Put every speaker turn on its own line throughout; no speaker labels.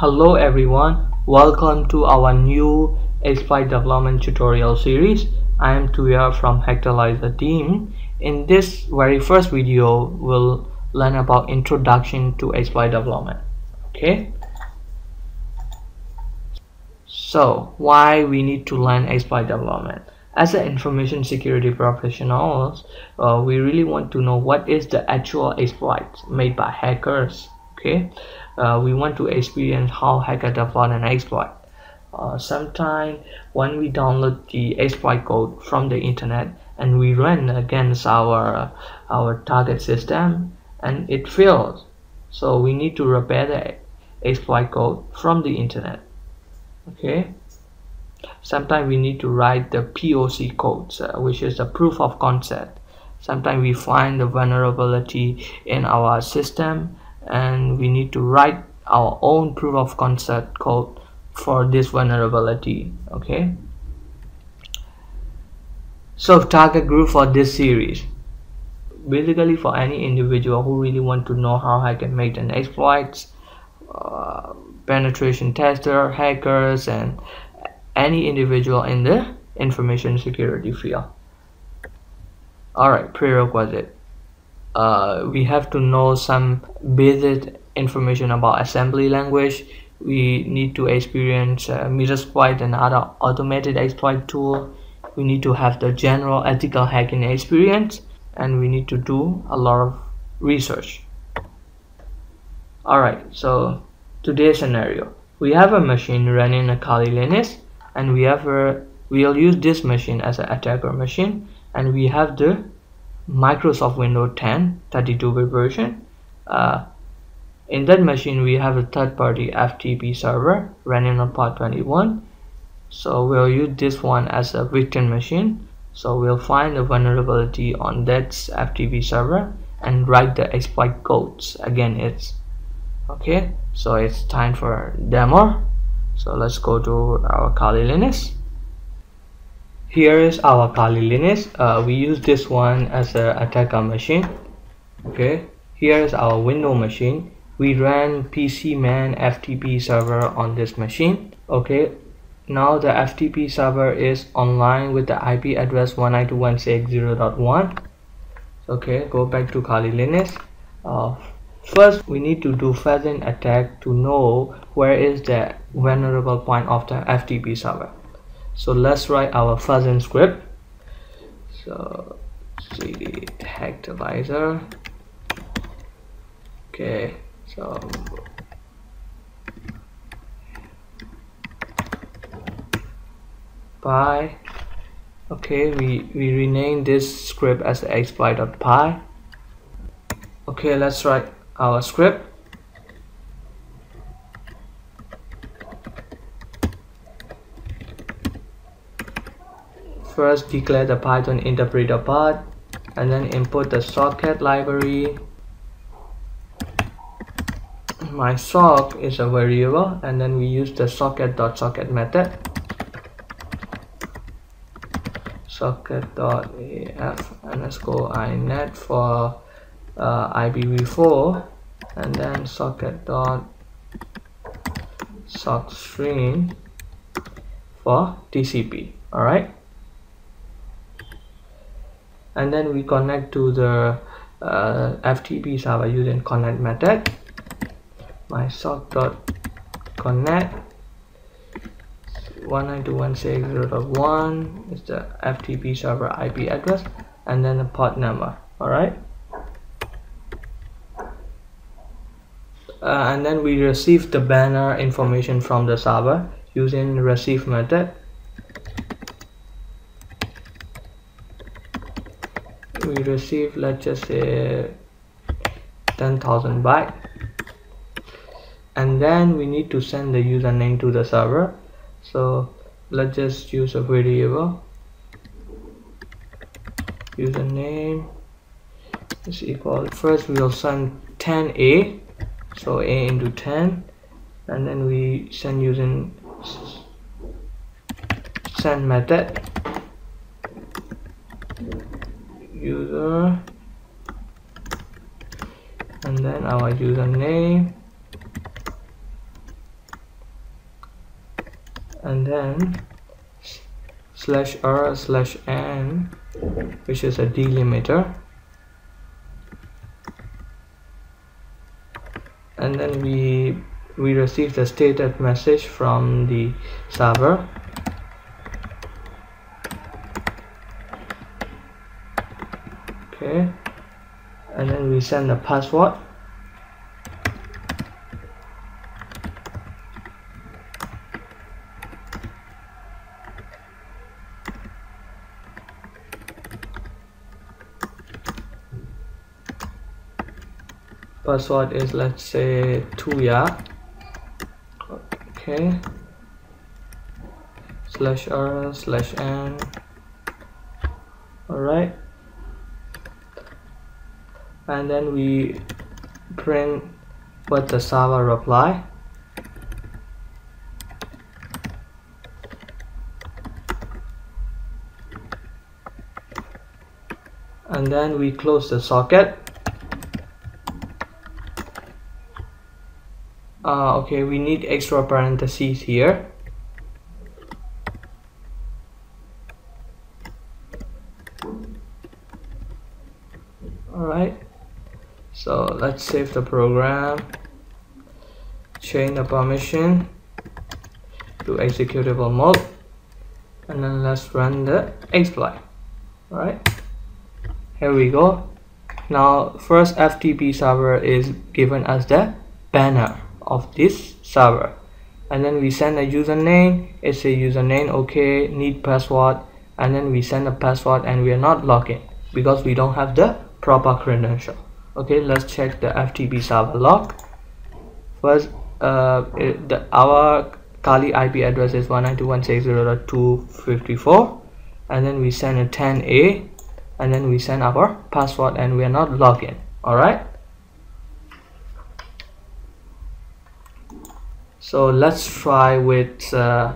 Hello everyone, welcome to our new exploit development tutorial series. I am Tuya from Hacktalyzer team. In this very first video, we'll learn about introduction to exploit development. Okay. So why we need to learn exploit development? As an information security professionals, uh, we really want to know what is the actual exploits made by hackers. Okay, uh, we want to experience how hacker develop an exploit. Uh, Sometimes when we download the exploit code from the internet and we run against our our target system and it fails, so we need to repair the exploit code from the internet. Okay. Sometimes we need to write the POC codes, uh, which is the proof of concept. Sometimes we find the vulnerability in our system and we need to write our own proof of concept code for this vulnerability okay? So target group for this series. Basically for any individual who really want to know how I can make an exploits uh, penetration tester hackers and any individual in the information security field. Alright prerequisite uh, we have to know some basic information about assembly language. We need to experience uh, Metasploit and other automated exploit tool. We need to have the general ethical hacking experience and we need to do a lot of research. Alright so today's scenario. We have a machine running a Kali Linux and we have a we'll use this machine as an attacker machine and we have the Microsoft Windows 10 32-bit version. Uh, in that machine, we have a third-party FTP server running on port 21. So we'll use this one as a victim machine. So we'll find a vulnerability on that FTP server and write the exploit codes. Again, it's okay. So it's time for demo. So let's go to our Kali Linux here is our Kali Linux uh, we use this one as an attacker machine. Okay. Here is our window machine. We ran pcman ftp server on this machine. Okay. Now the ftp server is online with the ip address 192.168.0.1 okay. Go back to Kali Linux uh, first we need to do fuzzing attack to know where is the vulnerable point of the ftp server so let's write our fuzzing script. So cd hacktalyzer okay so. Py okay we we rename this script as exploit.py okay let's write our script first declare the python interpreter part and then import the socket library. My sock is a variable and then we use the socket.socket .socket method. Socket.af underscore inet for uh, IPv4 and then socket dot sock string for TCP all right and then we connect to the uh, FTP server using connect method. My sock dot connect. 192.168.0.1 is the FTP server IP address and then the port number all right uh, and then we receive the banner information from the server using receive method we receive let's just say 10,000 byte. And then we need to send the username to the server. So let's just use a variable. Username is equal first we'll send 10a so a into 10 and then we send using send method user. And then our username. And then slash r slash n which is a delimiter. And then we we receive the stated message from the server okay and then we send the password. Password is let's say tuya okay. Slash r slash n. All right and then we print what the server reply. And then we close the socket. Uh, okay we need extra parentheses here alright so let's save the program. Change the permission to executable mode. And then let's run the exploit. Alright. Here we go. Now first FTP server is given as the banner of this server. And then we send a username. It's a username okay need password. And then we send a password and we are not logged in because we don't have the proper credential okay let's check the FTP server log first uh, it, the, our Kali IP address is 192.160.254 and then we send a 10a and then we send our password and we are not logged in. All right so let's try with uh,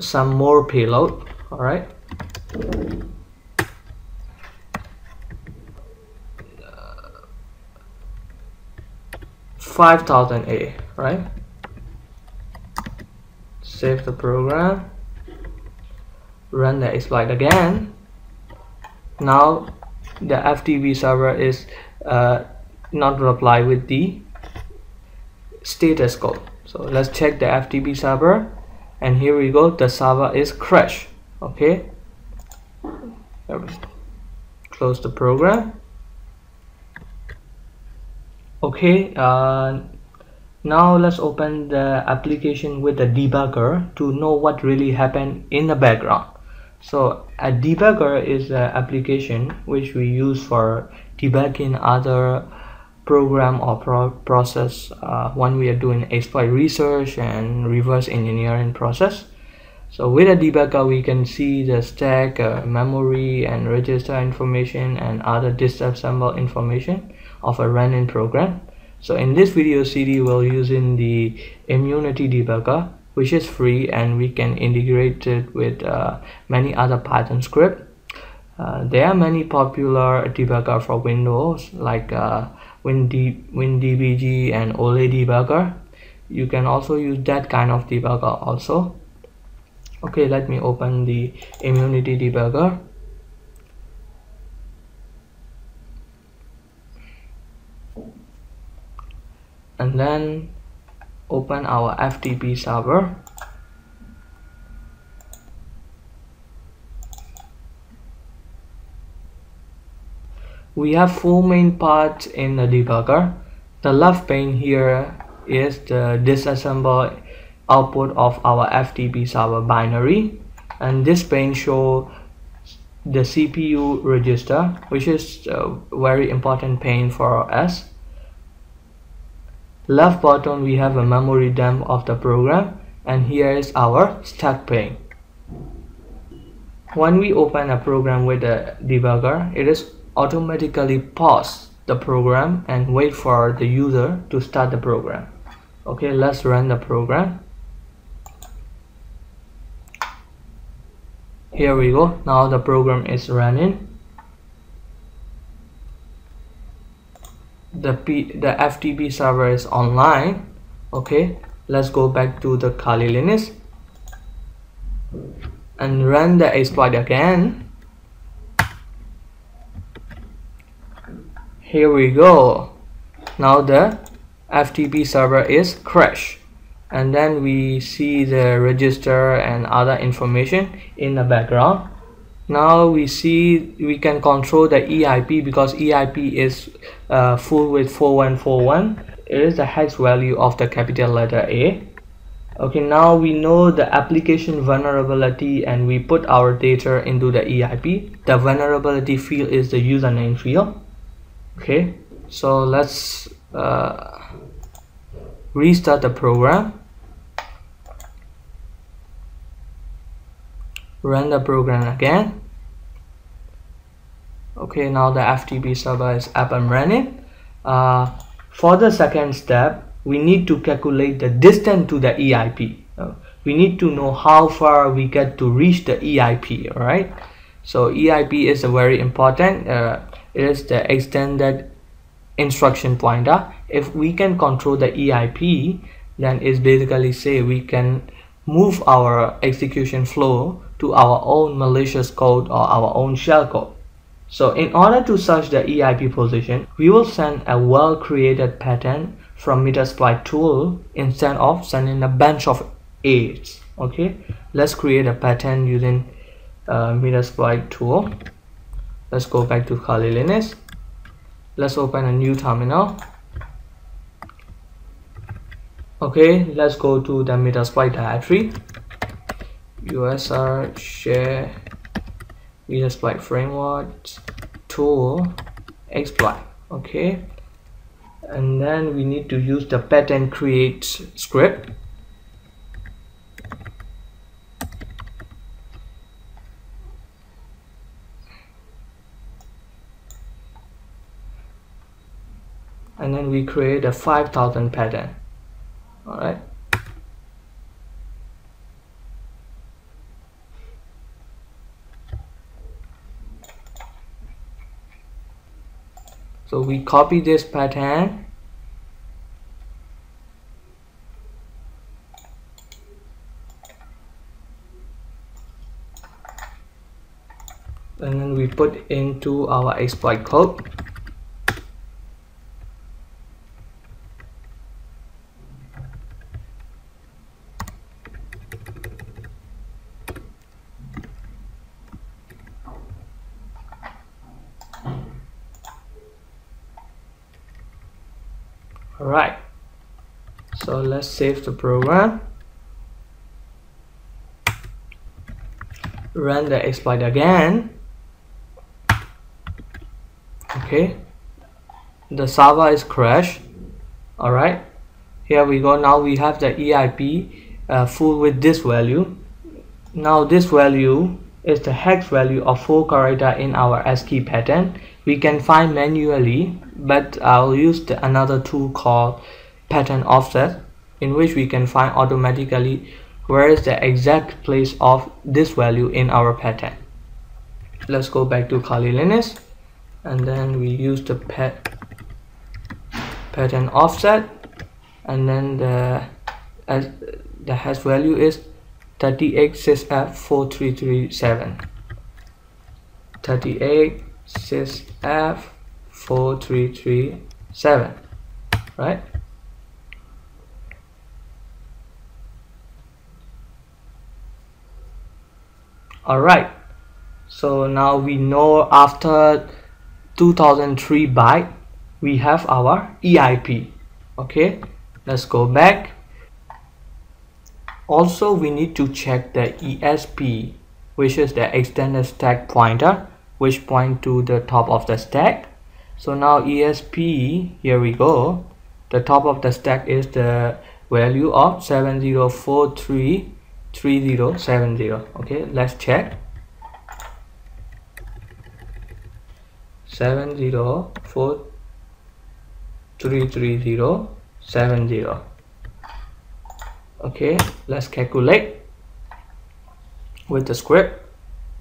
some more payload. All right Five thousand A, right? Save the program. Run the exploit again. Now the FTP server is uh, not reply with the status code. So let's check the FTP server. And here we go. The server is crash okay? Close the program okay uh, now let's open the application with the debugger to know what really happened in the background. So a debugger is an application which we use for debugging other program or pro process uh, when we are doing exploit research and reverse engineering process. So with a debugger we can see the stack uh, memory and register information and other disassemble information of a running program. So in this video CD we'll using the immunity debugger which is free and we can integrate it with uh, many other python script. Uh, there are many popular debugger for windows like uh, WinD, WinDBG and Ole debugger. You can also use that kind of debugger also. Okay let me open the immunity debugger and then open our FTP server. We have four main parts in the debugger. The left pane here is the disassemble output of our FTP server binary and this pane show the CPU register which is a very important pane for us left bottom we have a memory dump of the program and here is our stack pane when we open a program with a debugger it is automatically pause the program and wait for the user to start the program. Okay let's run the program. Here we go. Now the program is running the P the FTP server is online okay? Let's go back to the Kali Linux and run the exploit again. Here we go. Now the FTP server is crashed. And then we see the register and other information in the background now we see we can control the EIP because EIP is uh, full with 4141 it is the hex value of the capital letter A. Okay now we know the application vulnerability and we put our data into the EIP the vulnerability field is the username field. Okay so let's uh, restart the program run the program again. Okay now the FTP server is up and running. Uh, for the second step we need to calculate the distance to the EIP uh, we need to know how far we get to reach the EIP right so EIP is a very important uh, it is the extended instruction pointer. If we can control the EIP then it's basically say we can move our execution flow to our own malicious code or our own shellcode. so in order to search the EIP position we will send a well created pattern from Metasploit tool instead of sending a bunch of aids okay? Let's create a pattern using uh, Metasploit tool. Let's go back to Kali Linux let's open a new terminal. Okay let's go to the metasploit directory usr share metasploit framework tool exploit okay? And then we need to use the pattern create script. And then we create a 5000 pattern all right so we copy this pattern. And then we put into our exploit code Alright, so let's save the program. Run the exploit again. Okay, the server is crashed. Alright, here we go. Now we have the EIP uh, full with this value. Now this value is the hex value of 4 character in our ASCII pattern. We can find manually but I'll use the, another tool called pattern offset in which we can find automatically where is the exact place of this value in our pattern. Let's go back to Kali Linux and then we use the pet pattern offset and then the as the hash value is 38 sysf4337 38 sysf 4337 right all right so now we know after 2003 byte we have our EIP okay let's go back. Also we need to check the ESP which is the extended stack pointer which point to the top of the stack. So now ESP here we go. The top of the stack is the value of 70433070 okay let's check. 70433070 okay let's calculate with the script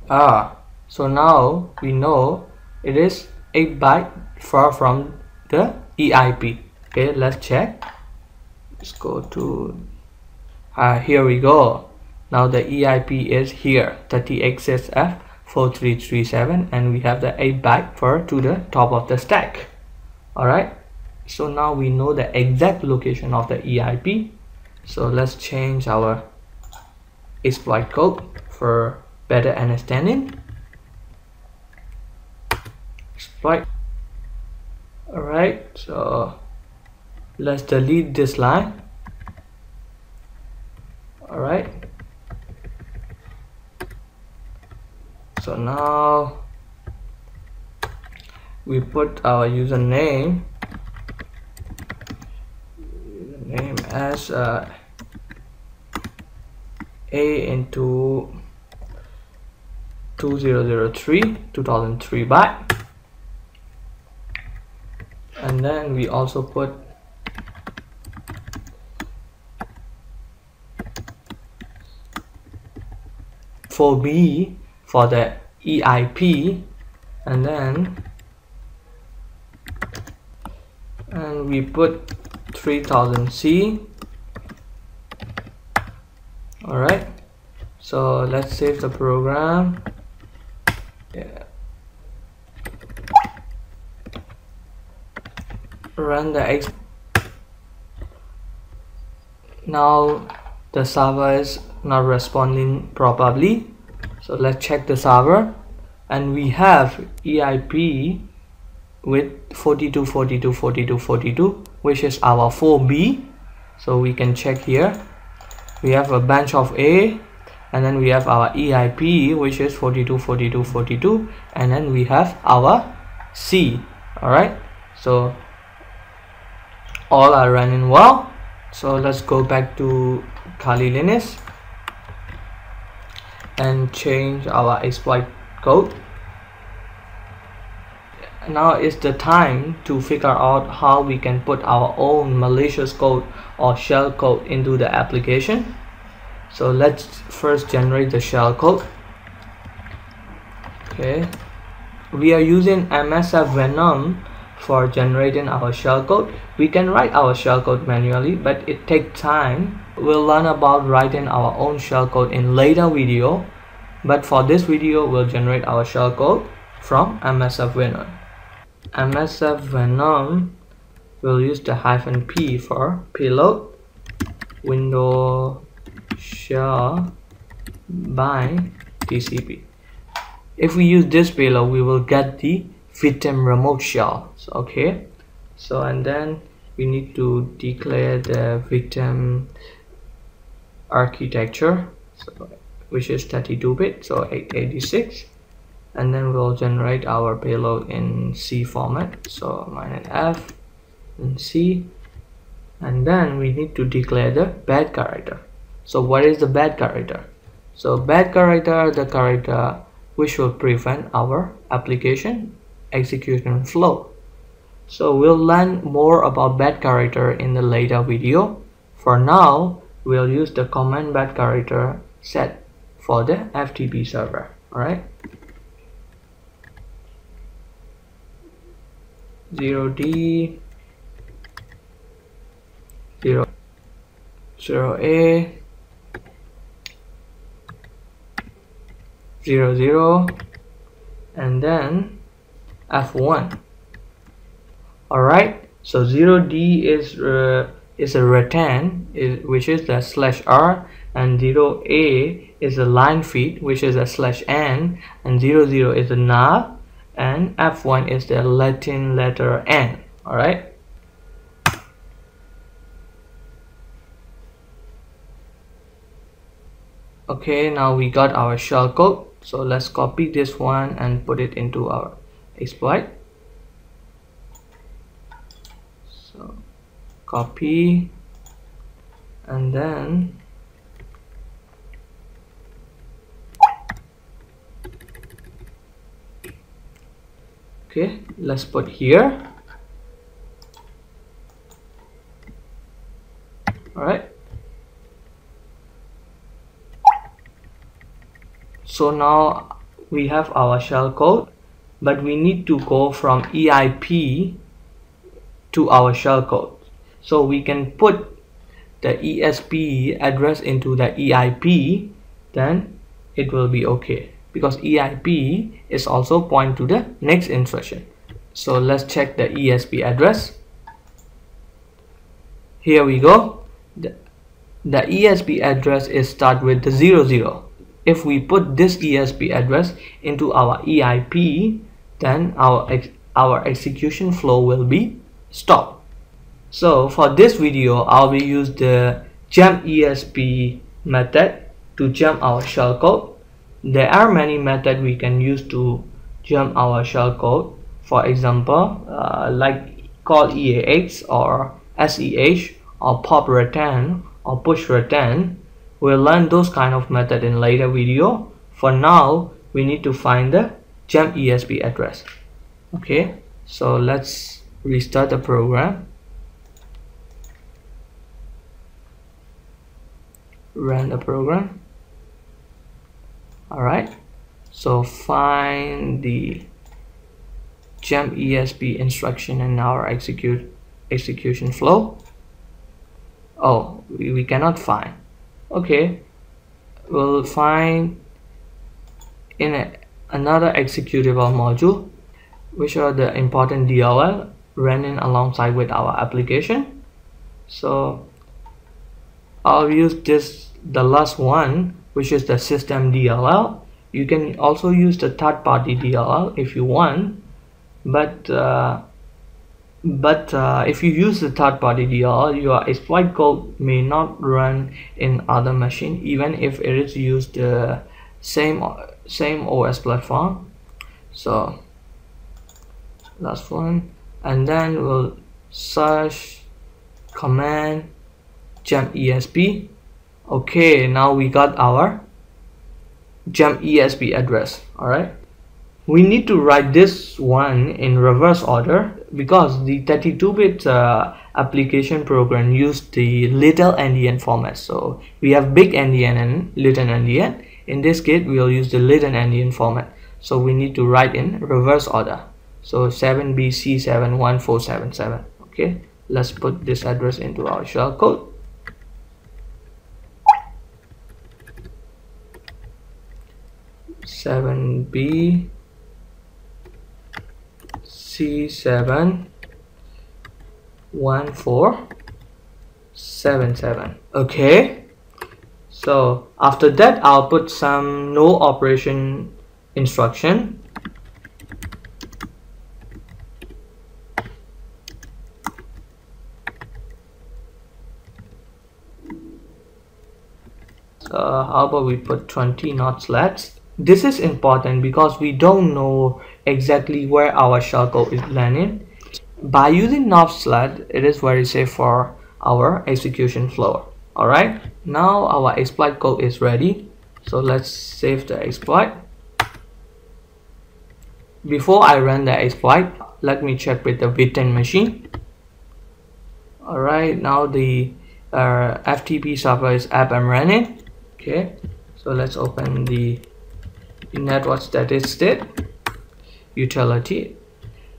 ah so now we know it is 8 byte far from the EIP okay let's check. Let's go to uh, here we go now the EIP is here 30XSF4337 and we have the 8 byte for to the top of the stack. Alright so now we know the exact location of the EIP so let's change our exploit code for better understanding. Exploit. Alright so let's delete this line. Alright so now we put our username name as uh, a into 2003 2003 byte and then we also put for B for the EIP and then and we put 3000C alright so let's save the program. Yeah. run the X now the server is not responding properly so let's check the server. And we have EIP with 42 42 42 42 which is our 4b so we can check here. We have a bunch of a and then we have our EIP which is 42 42 42 and then we have our C. Alright? So all are running well. So let's go back to Kali Linux and change our exploit code. Now is the time to figure out how we can put our own malicious code or shell code into the application. So let's first generate the shell code. Okay. We are using MSF Venom for generating our shell code. We can write our shell code manually but it takes time we'll learn about writing our own shellcode in later video but for this video we'll generate our shellcode from MSF Venom MSF Venom will use the hyphen p for payload window shell by TCP. If we use this payload, we will get the victim remote shell. So, okay. So and then we need to declare the victim architecture, so, which is 32-bit, so 886 and then we'll generate our payload in C format so minus F and C. And then we need to declare the bad character. So what is the bad character? So bad character the character which will prevent our application execution flow. So we'll learn more about bad character in the later video. For now we'll use the command bad character set for the FTP server alright? 0D 0 0A 0 0 and then F1 alright so 0D is uh, is a is, which is the slash R and 0A is a line feed which is a slash N and 00 is a nav and F1 is the Latin letter N alright okay now we got our shellcode so let's copy this one and put it into our exploit so copy and then okay let's put here. All right. So now we have our shell code but we need to go from EIP to our shell code so we can put the ESP address into the EIP then it will be okay. Because EIP is also point to the next instruction so let's check the ESP address. Here we go. The, the ESP address is start with the 00 if we put this ESP address into our EIP then our ex our execution flow will be stopped so for this video I'll be use the jump ESP method to jump our shellcode there are many methods we can use to jump our shellcode for example uh, like call EAX or SEH or pop return or push return. We'll learn those kind of method in later video. For now we need to find the jump ESP address. Okay so let's restart the program run the program. Alright so find the jump ESP instruction in our execute execution flow. Oh we, we cannot find. Okay. We'll find in a, another executable module which are the important DLL running alongside with our application. So I'll use this the last one which is the system DLL you can also use the third-party DLL if you want but uh, but uh, if you use the third-party DLL your exploit code may not run in other machine even if it is used the same same OS platform. So last one. And then we'll search command jump ESP okay now we got our jump ESP address alright? We need to write this one in reverse order because the 32-bit uh, application program used the little endian format. So we have big endian and little endian in this case we will use the little endian format. So we need to write in reverse order. So 7bc71477 okay let's put this address into our shell code. 7b c7 okay. So after that I'll put some no operation instruction. So how about we put 20 knots left? This is important because we don't know exactly where our shellcode is landing. By using slat it is very safe for our execution flow. All right? Now our exploit code is ready. So let's save the exploit. Before i run the exploit let me check with the v10 machine. All right now the uh, ftp server is up and running. Okay so let's open the network statistic utility.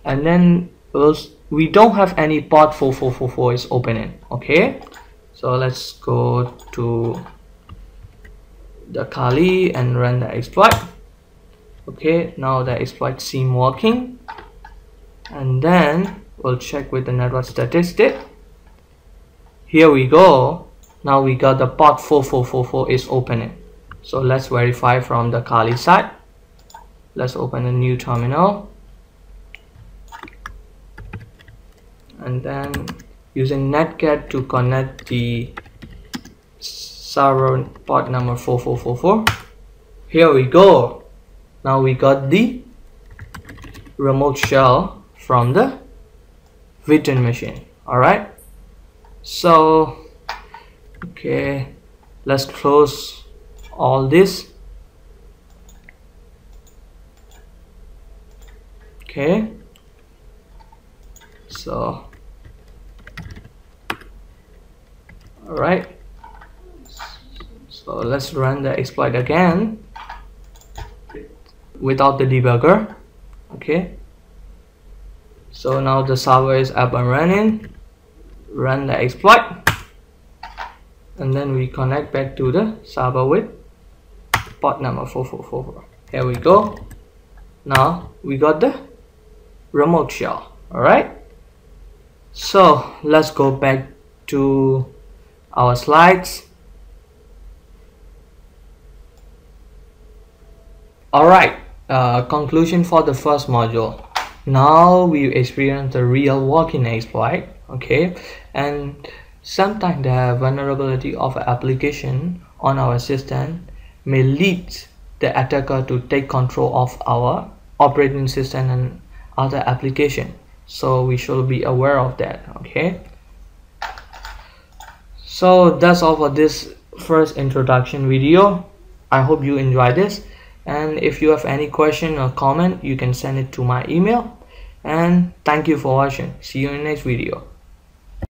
And then we don't have any port 4444 is opening okay? So let's go to the Kali and run the exploit. Okay now the exploit seem working. And then we'll check with the network statistic. Here we go. Now we got the port 4444 is opening so let's verify from the Kali side. Let's open a new terminal. And then using netcat to connect the server port number 4444 here we go. Now we got the remote shell from the V10 machine. All right. So okay. Let's close all this. Okay. So all right. So let's run the exploit again without the debugger. Okay. So now the server is up and running. Run the exploit. And then we connect back to the server with port number 4444 here we go. Now we got the remote shell. All right. So let's go back to our slides. All right. Uh, conclusion for the first module. Now we experience the real walking exploit okay. And sometimes the vulnerability of application on our system may lead the attacker to take control of our operating system and other application. So we should be aware of that okay? So that's all for this first introduction video. I hope you enjoy this. And if you have any question or comment you can send it to my email. And thank you for watching. See you in next video